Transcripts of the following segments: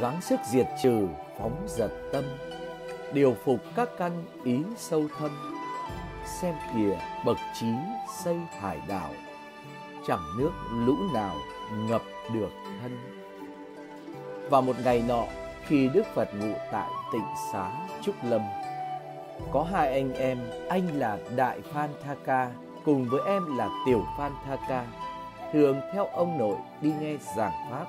gắng sức diệt trừ, phóng giật tâm, điều phục các căn ý sâu thâm, xem kìa bậc trí xây hải đảo, chẳng nước lũ nào ngập được thân. Vào một ngày nọ, khi đức phật ngụ tại tịnh xá trúc lâm, có hai anh em, anh là đại phan thaka cùng với em là tiểu phan thaka thường theo ông nội đi nghe giảng pháp.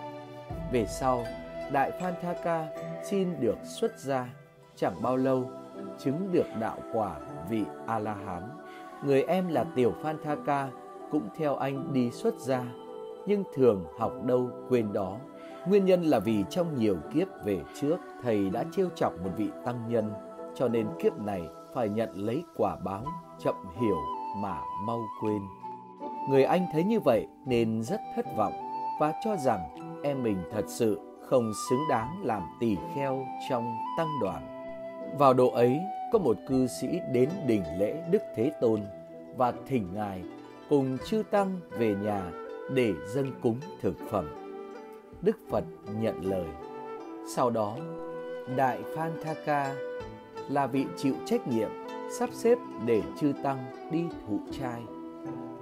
Về sau đại phan thaka xin được xuất gia, chẳng bao lâu, chứng được đạo quả vị a la hán người em là tiểu phan thaka cũng theo anh đi xuất gia, nhưng thường học đâu quên đó. Nguyên nhân là vì trong nhiều kiếp về trước, thầy đã trêu chọc một vị tăng nhân, cho nên kiếp này phải nhận lấy quả báo, chậm hiểu mà mau quên. Người anh thấy như vậy nên rất thất vọng và cho rằng em mình thật sự không xứng đáng làm tỳ kheo trong tăng đoàn. Vào độ ấy, có một cư sĩ đến đỉnh lễ đức thế tôn và thỉnh ngài cùng chư tăng về nhà để dâng cúng thực phẩm. Đức phật nhận lời. Sau đó, đại phan thaka là vị chịu trách nhiệm sắp xếp để chư tăng đi thụ trai.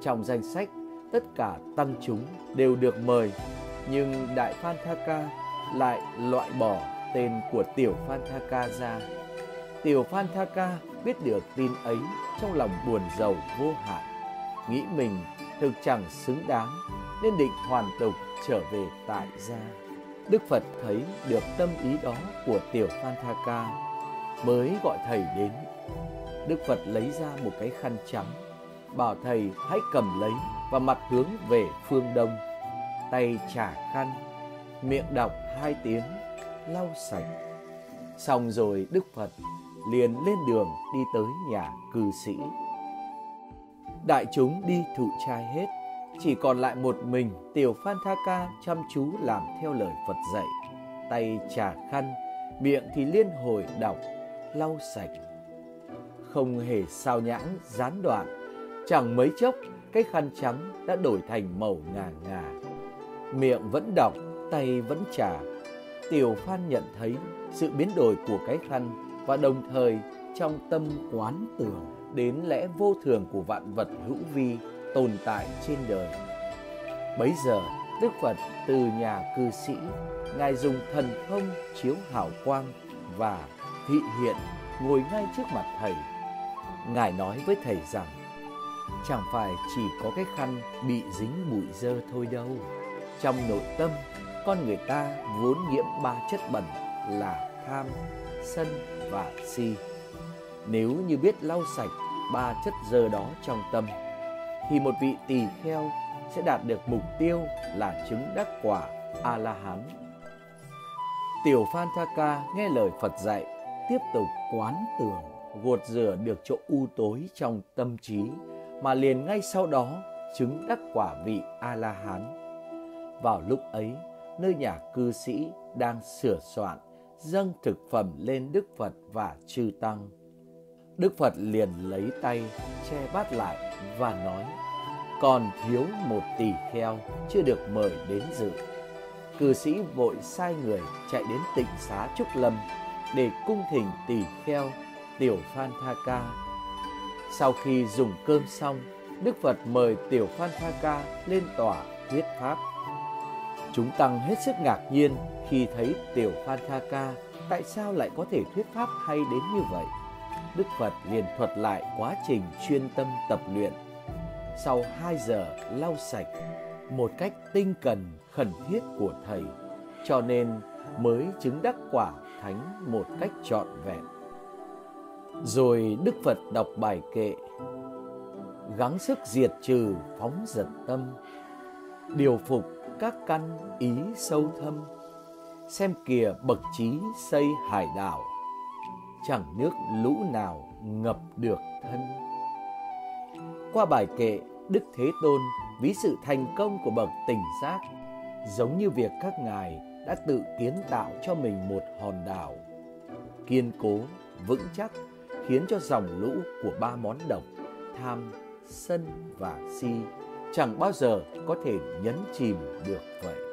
Trong danh sách, tất cả tăng chúng đều được mời, nhưng đại phan thaka lại loại bỏ tên của tiểu phan Tha Ca ra. Tiểu phan Tha Ca biết được tin ấy trong lòng buồn giàu vô hạn. Nghĩ mình thực chẳng xứng đáng, nên định hoàn tục trở về tại gia. Đức phật thấy được tâm ý đó của tiểu phan Tha Ca, mới gọi thầy đến. Đức phật lấy ra một cái khăn trắng, bảo thầy hãy cầm lấy và mặt hướng về phương đông, tay trả khăn miệng đọc hai tiếng, lau sạch. Xong rồi đức phật liền lên đường đi tới nhà cư sĩ. Đại chúng đi thụ trai hết, chỉ còn lại một mình tiểu phan tha ca chăm chú làm theo lời phật dạy. Tay trà khăn, miệng thì liên hồi đọc, lau sạch. Không hề sao nhãng, gián đoạn. Chẳng mấy chốc, cái khăn trắng đã đổi thành màu ngà ngà. Miệng vẫn đọc tay vẫn trả tiểu phan nhận thấy sự biến đổi của cái khăn và đồng thời trong tâm quán tưởng đến lẽ vô thường của vạn vật hữu vi tồn tại trên đời. Bấy giờ, Đức Phật từ nhà cư sĩ, Ngài dùng thần thông chiếu hào quang và thị hiện ngồi ngay trước mặt thầy. Ngài nói với thầy rằng, chẳng phải chỉ có cái khăn bị dính bụi dơ thôi đâu. Trong nội tâm, con người ta vốn nhiễm ba chất bẩn là tham, sân và si. Nếu như biết lau sạch ba chất dơ đó trong tâm, thì một vị tỳ kheo sẽ đạt được mục tiêu là chứng đắc quả A-la-hán. Tiểu Phan Tha Ca nghe lời Phật dạy, tiếp tục quán tưởng, gột rửa được chỗ u tối trong tâm trí, mà liền ngay sau đó chứng đắc quả vị A-la-hán. Vào lúc ấy, nơi nhà cư sĩ đang sửa soạn dâng thực phẩm lên Đức Phật và chư Tăng. Đức Phật liền lấy tay che bát lại và nói, còn thiếu một tỷ kheo chưa được mời đến dự. Cư sĩ vội sai người chạy đến tịnh xá Trúc Lâm để cung thỉnh tỷ kheo Tiểu Phan Tha Ca. Sau khi dùng cơm xong, Đức Phật mời Tiểu Phan Tha Ca lên tòa thuyết pháp. Chúng tăng hết sức ngạc nhiên khi thấy Tiểu Phan Tha Ca tại sao lại có thể thuyết pháp hay đến như vậy. Đức Phật liền thuật lại quá trình chuyên tâm tập luyện. Sau 2 giờ lau sạch một cách tinh cần khẩn thiết của Thầy, cho nên mới chứng đắc quả thánh một cách trọn vẹn. Rồi Đức Phật đọc bài kệ Gắng sức diệt trừ phóng dật tâm Điều phục các căn ý sâu thâm, xem kìa bậc trí xây hải đảo. Chẳng nước lũ nào ngập được thân. Qua bài kệ, đức thế tôn, ví sự thành công của bậc tỉnh giác, giống như việc các ngài đã tự kiến tạo cho mình một hòn đảo. Kiên cố, vững chắc, khiến cho dòng lũ của ba món độc, tham, sân và si chẳng bao giờ có thể nhấn chìm được vậy.